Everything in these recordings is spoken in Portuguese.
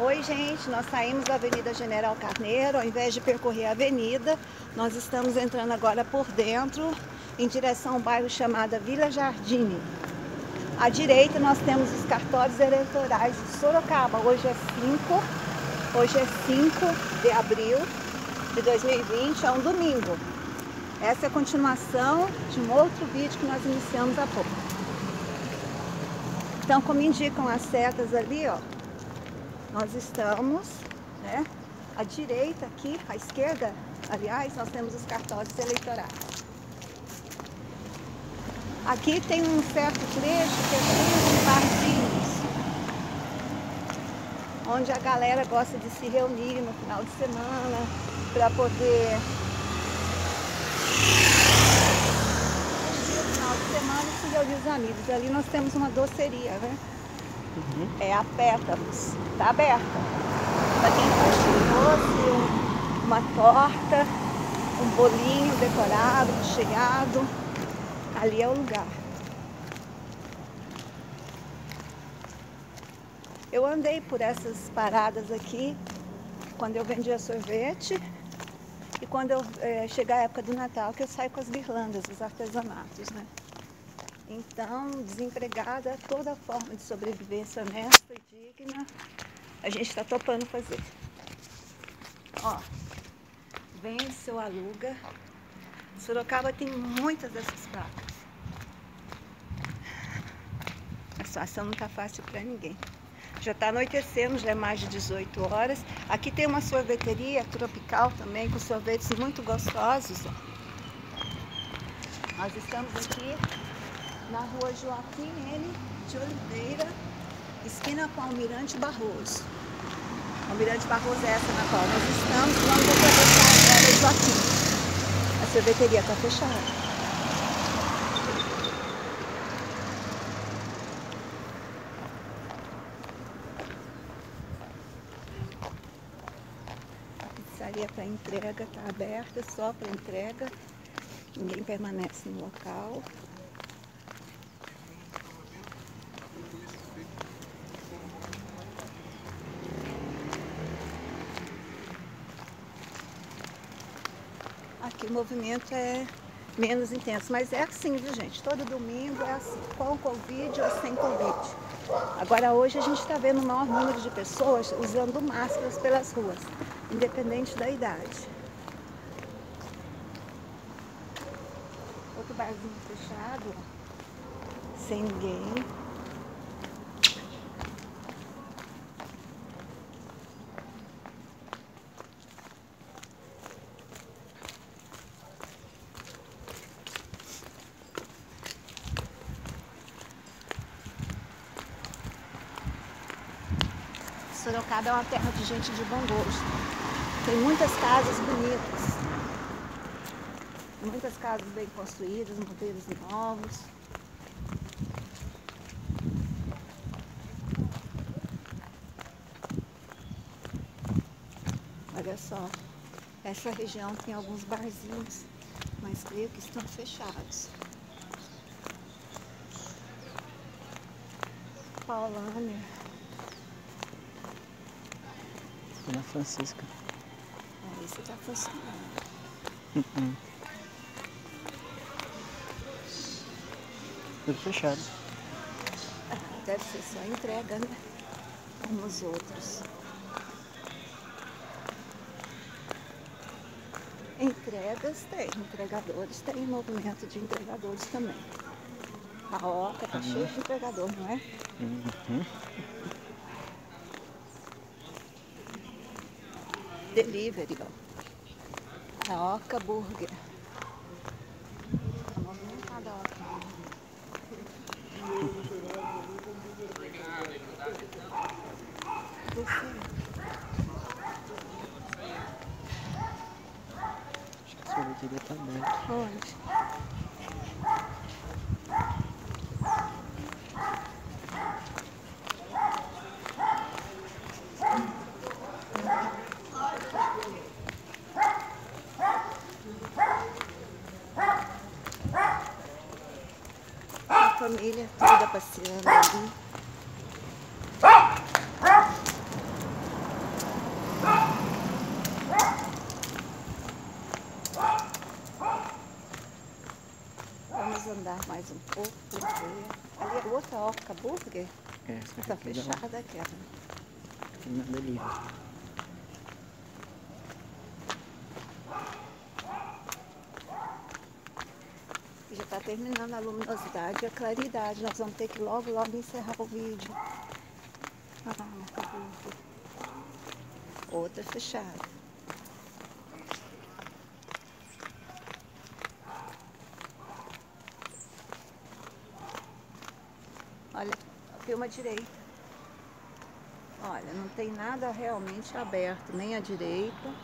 Oi, gente, nós saímos da Avenida General Carneiro, ao invés de percorrer a avenida, nós estamos entrando agora por dentro, em direção ao bairro chamado Vila Jardine. À direita nós temos os cartórios eleitorais de Sorocaba. Hoje é 5, hoje é 5 de abril de 2020, é um domingo. Essa é a continuação de um outro vídeo que nós iniciamos há pouco. Então, como indicam as setas ali, ó, nós estamos, né? À direita aqui, à esquerda, aliás, nós temos os cartórios eleitorais. Aqui tem um certo trecho que é cheio de barzinhos, onde a galera gosta de se reunir no final de semana para poder final de semana e se reunir os amigos. Ali nós temos uma doceria, né? Uhum. É a Pétalos. Está aberta. Para quem faz doce, uma torta, um bolinho decorado, recheado. Ali é o lugar. Eu andei por essas paradas aqui quando eu vendia sorvete e quando eu é, chegar a época do Natal, que eu saio com as guirlandas, os artesanatos, né? Então, desempregada, toda forma de sobrevivência honesta e digna, a gente está topando fazer. Ó, vende seu aluga. Sorocaba tem muitas dessas placas. A situação não está fácil para ninguém. Já está anoitecendo, já é mais de 18 horas. Aqui tem uma sorveteria tropical também, com sorvetes muito gostosos. Ó. Nós estamos aqui na rua Joaquim N. de Oliveira, esquina com Almirante Barroso. Almirante Barroso é essa na qual nós estamos, vamos atravessar agora Joaquim. A sorveteria está fechada. pizzaria para entrega está aberta, só para entrega. Ninguém permanece no local. O movimento é menos intenso, mas é assim, viu gente? Todo domingo é assim, com Covid ou sem Covid. Agora hoje a gente está vendo o maior número de pessoas usando máscaras pelas ruas independente da idade. Outro barzinho fechado, sem ninguém. Sorocaba é uma terra de gente de bom gosto. Tem muitas casas bonitas. Muitas casas bem construídas, modelos novos. Olha só, essa região tem alguns barzinhos, mas creio que estão fechados. Paulânia. Ana Francisca se tá funcionando. Uh -uh. Tudo fechado. Deve ser só entrega, né? Como os outros. Entregas tem, entregadores tem movimento de entregadores também. A Oca tá uhum. cheia de entregador, não é? Uhum. Delivery, ó. A Oca Burger. Tá movimentada a Oca. Acho que a sorveteria tá aberta. Onde? família toda passeando ali. Vamos andar mais um pouco. Ali é outra orca burger. É, essa tá fechada aquela. Aqui nada livre. Terminando a luminosidade e a claridade. Nós vamos ter que logo, logo encerrar o vídeo. Ah, Orca Burger. Outra fechada. Olha, filma direita. Olha, não tem nada realmente aberto, nem à direita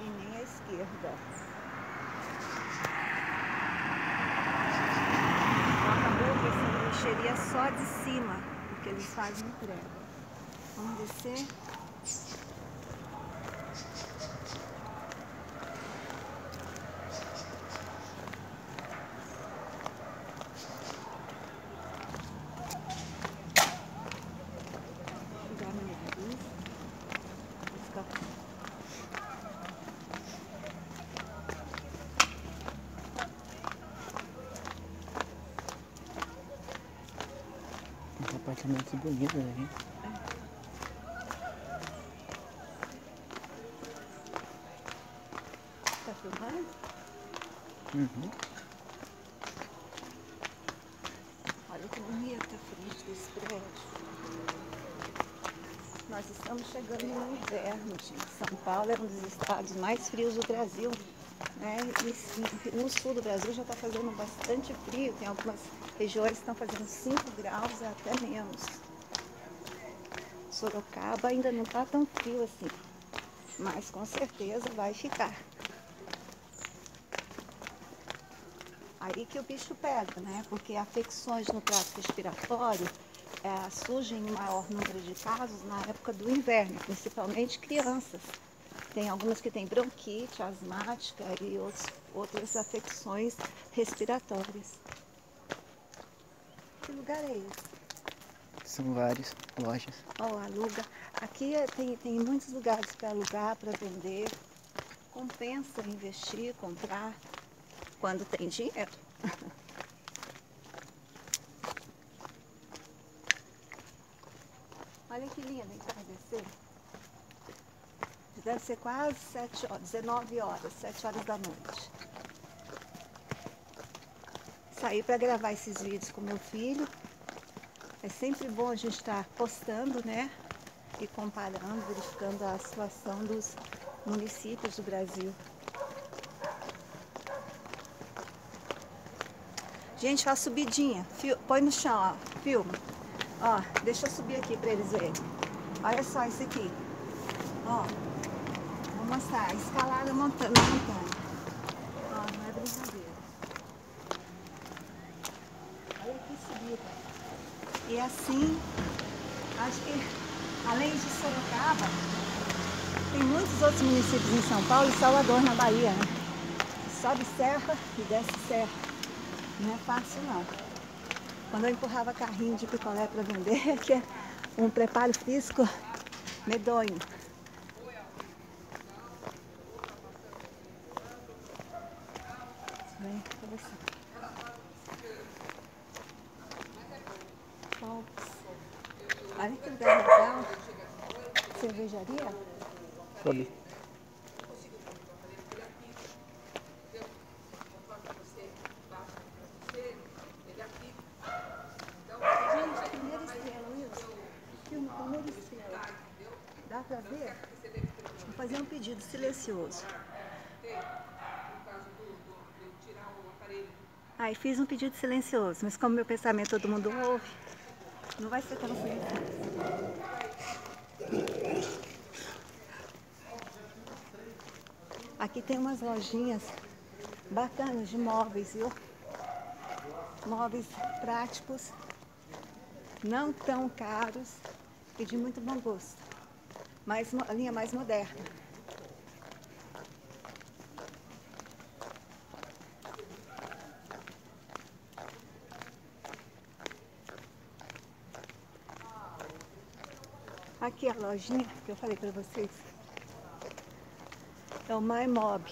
e nem à esquerda. Acabou que essa encheria só de cima, porque eles fazem entrega. Vamos descer. Pegar meu nariz. Vou ficar Uns apartamentos bonitos aqui. Tá filmando? Uhum. Olha que bonita a frente desse prédio. Nós estamos chegando no inverno, gente. São Paulo é um dos estados mais frios do Brasil. Né? E no sul do Brasil já está fazendo bastante frio. Tem algumas regiões que estão fazendo 5 graus até menos. Sorocaba ainda não está tão frio assim. Mas com certeza vai ficar. Aí que o bicho pega, né? Porque afecções no trato respiratório eh, surgem em maior número de casos na época do inverno, principalmente crianças. Tem algumas que têm bronquite asmática e outros, outras afecções respiratórias. Que lugar é esse? São várias lojas. Ó, aluga. Aqui é- tem, tem muitos lugares para alugar, para vender. Compensa investir, comprar, quando tem dinheiro. Olha que lindo entardecer. Deve ser quase 7 horas, 19 horas, 7 horas da noite. Saí para gravar esses vídeos com meu filho. É sempre bom a gente estar postando, né? E comparando, verificando a situação dos municípios do Brasil. Gente, a subidinha. Põe no chão, ó. Filma. Ó, deixa eu subir aqui para eles verem. Olha só isso aqui. Ó. Vou mostrar. Escalada montanha, montanha. Ó, não é brincadeira. Olha que subida. E assim, acho que além de Sorocaba, tem muitos outros municípios em São Paulo e Salvador, na Bahia, né? Sobe serra e desce serra. Não é fácil não. Quando eu empurrava carrinho de picolé para vender, que é um preparo físico medonho. Vem, pra você. Palps. Olha que lugar legal. Cervejaria? Sobe. Dá pra ver? Vou fazer um pedido silencioso. Aí fiz um pedido silencioso, mas como meu pensamento todo mundo ouve, não vai ser tão silencioso. Aqui tem umas lojinhas bacanas de móveis, viu? Móveis práticos, não tão caros e de muito bom gosto. Mais, linha mais moderna. Aqui a lojinha que eu falei para vocês. É o My Mob.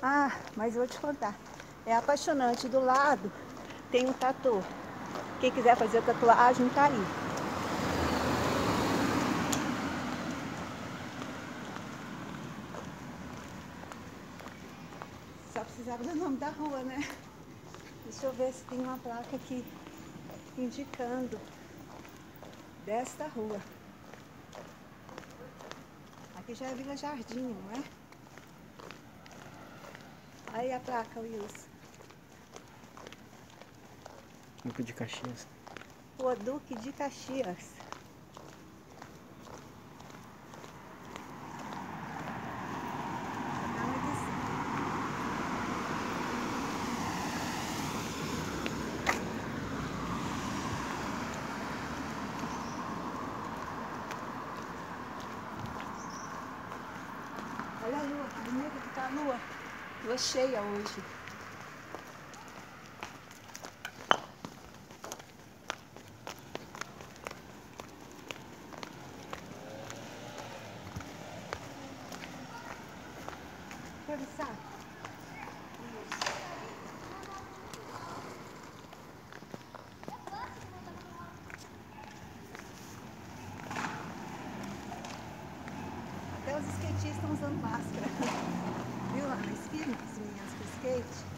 Ah, mas vou te contar. É apaixonante. Do lado tem um tatu. Quem quiser fazer tatuagem, tá aí. Só precisava do nome da rua, né? Deixa eu ver se tem uma placa aqui indicando desta rua. Aqui já é Vila Jardim, não é? Aí a placa, Wilson. Duque de Caxias. Rua Duque de Caxias. Tá na descida. Olha a lua, que bonita que tá a lua. Lua cheia hoje. Até os skatistas estão usando máscara. Viu lá na esquina as meninas com skate?